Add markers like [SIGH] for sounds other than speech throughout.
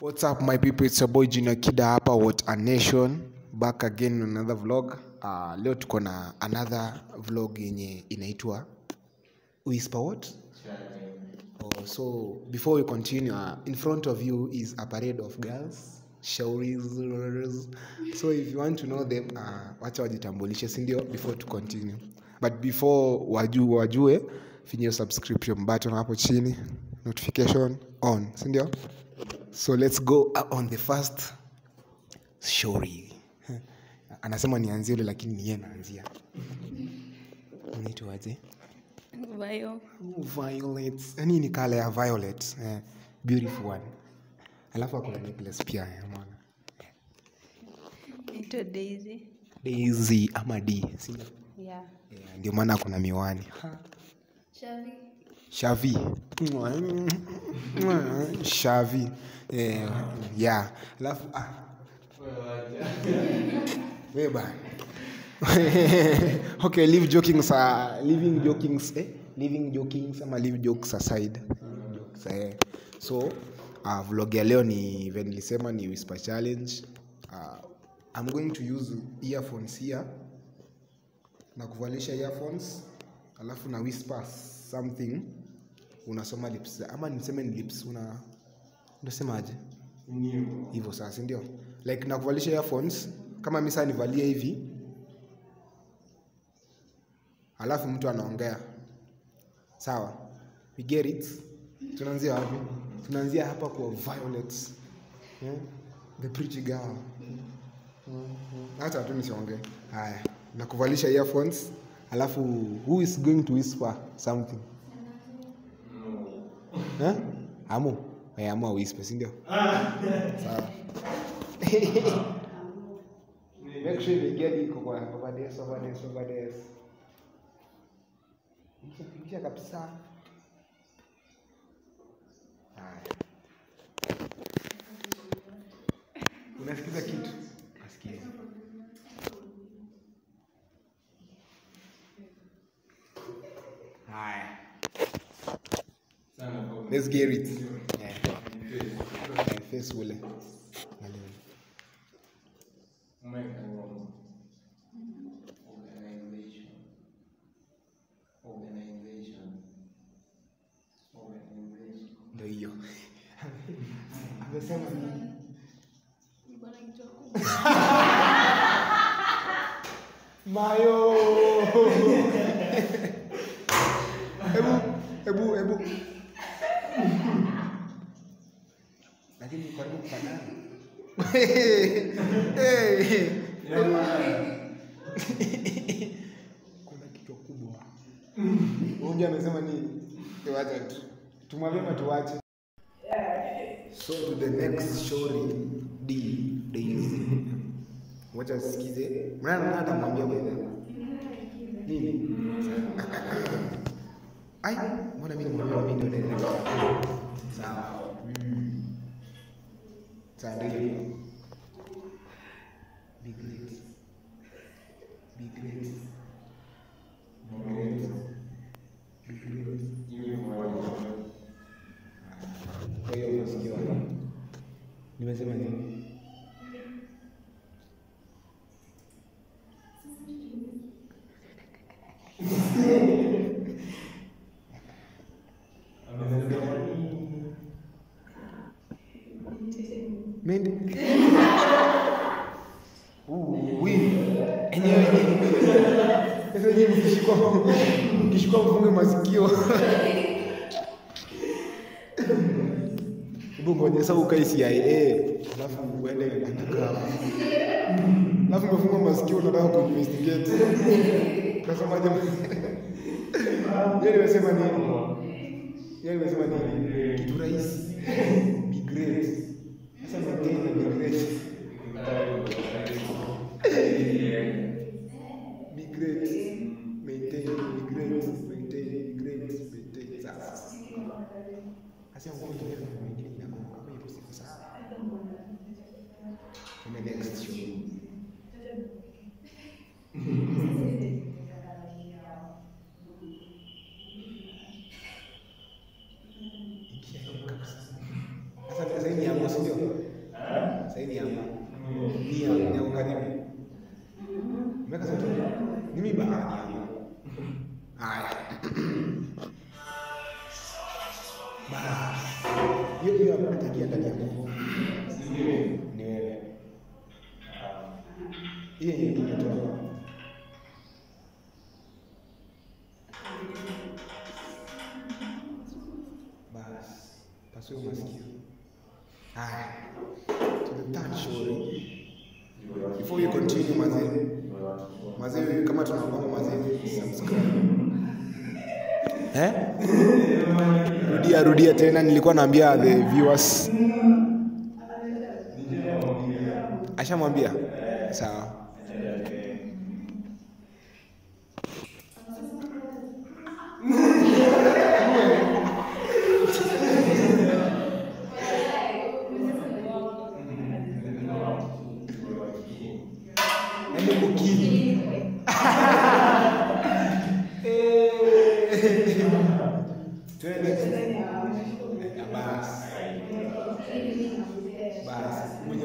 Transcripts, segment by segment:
What's up my people, it's your boy Junior Kida hapa What a Nation back again on another vlog. Uh, leo tuko na another vlog yenye inaitwa Whisper what? Oh, so before we continue, uh, in front of you is a parade of girls showries. So if you want to know them, uh, wacha wajitambulishe, si ndio? Before to continue, but before wajue, wajue finyo subscription button hapo chini, notification on, si ndio? So let's go on the first story. Anasema nianzie ule lakini ni yeye anaanzia. Unaitwaje? Violet. yani ni kala ya violet. Eh, beautiful one. Alafu akona necklace pia eh, umeona. Naitwa Daisy. Daisy ama D. sindio yeah. Yeah. Ndio maana akona miwani miwani. Shavi. Shavi. Shavi. Eh, ya Alafu ah. Bana. [LAUGHS] okay, leave joking sa leaving jokings eh leaving jokings ama leave jokes aside. Jokes, eh. So, uh, vlog ya leo ni vile nilisema ni whisper challenge. Uh, I'm going to use earphones here na kuvalisha earphones alafu na whisper something unasoma lips ama niseme ni lips una unasemaje? Hivyo sasa ndio? Like nakuvalisha earphones kama mimi sasa nivalie hivi alafu mtu anaongea. Sawa? We get it? Tunaanzia wapi? Tunaanzia hapa kwa violet. Yeah? the pretty girl. Hata tu nisiongee. Haya. Nakuvalisha earphones alafu who is going to whisper something Eh? amu amu whisper si sawa. Make sure imeingia iko kwa over this over this over this Ingia kabisa. Unasikiza kitu asikie haya let's get it yeah. Yeah, face ule Angalia. Organization. Organization. Organization. ndio hiyo amesema nini? mayo [LAUGHS] hebu hebu hebu lakini karibu kufanana kuna kichwa kubwa unja amesema nini tuwache tu tumwambie tuwache so to the next story d daisy wacha sikize mwana hata mwambia wewe nini ai mbona mimi mwambia mimi ndio ndio sawa Mm. sawa ndio hiyo. be great be great be great be great kwa hiyo unasikia nimesema nini Mende. Uh, wi. Enyewe enyewe mkishikwa mkishikwa mfunge masikio. Hebu ngoja sasa ukae CIA. Alafu uende undercover. Alafu umefunga masikio unataka kuinvestigate. Kasema jamaa. Yeye nimesema nini? Yeye nimesema nini? Kitu rahisi. Be great. Sasa be great. Be great. Maintain, be great. Maintain, be great. Maintain. Sasa. Sasa nguo ndio kama mwingine inakuwa Hiyo ataingia ndani yako. Ni wewe. Hiyo nyingine tu. Basi. Pasue masikio. Haya. To the. Before you continue mazee. Mazee kama tunaomba mazee subscribe. Eh? Rudia rudia tena nilikuwa naambia the viewers. Ashamwambia? Sawa.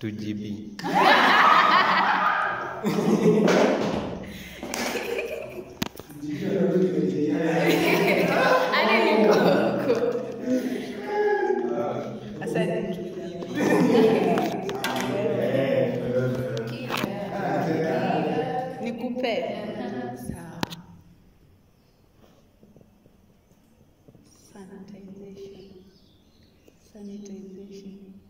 do Dibi. sanitization. Sanitization.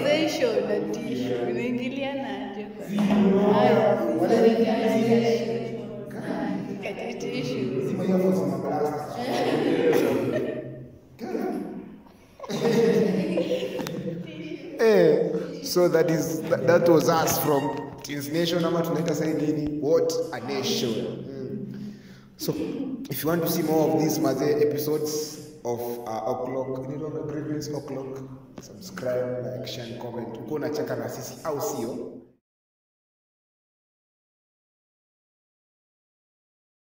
so that is that, was us from Teens Nation ama tunaita sai nini? What a nation. Mm. So if you want to see more of these maze episodes of uh, o'clock, previous o'clock, subscribe, like, share, comment. Uko unacheka na sisi au sio?